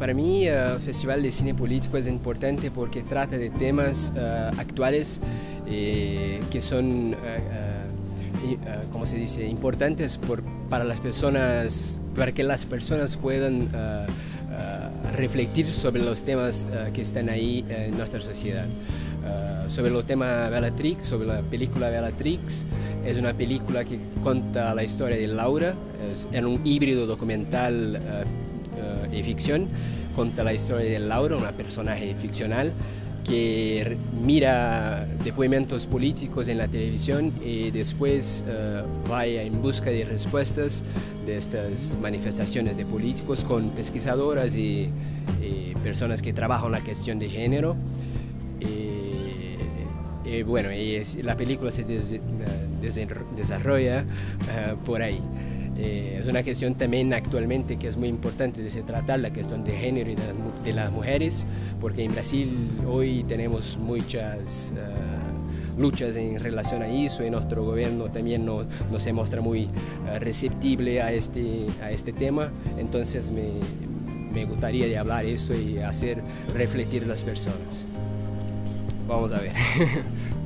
para mí el Festival de Cine Político es importante porque trata de temas actuales que son, como se dice?, importantes por, para las personas, para que las personas puedan reflexionar sobre los temas que están ahí en nuestra sociedad. sobre el tema Bellatrix, sobre la película Bellatrix, es una película que cuenta la historia de Laura, es en un híbrido documental uh, ficción, cuenta la historia de Laura, una personaje ficcional que mira documentos políticos en la televisión y después uh, vaya en busca de respuestas de estas manifestaciones de políticos con pesquisadoras y, y personas que trabajan la cuestión de género. Bueno, la película se des, desarrolla por ahí. Eh, es una cuestión también actualmente que es muy importante de se tratar la cuestión de género y de, de las mujeres, porque en Brasil hoy tenemos muchas uh, luchas en relación a eso y nuestro gobierno también no, no se muestra muy uh, receptible a este, a este tema. Entonces me, me gustaría de hablar eso y hacer refletir las personas. Vamos a ver.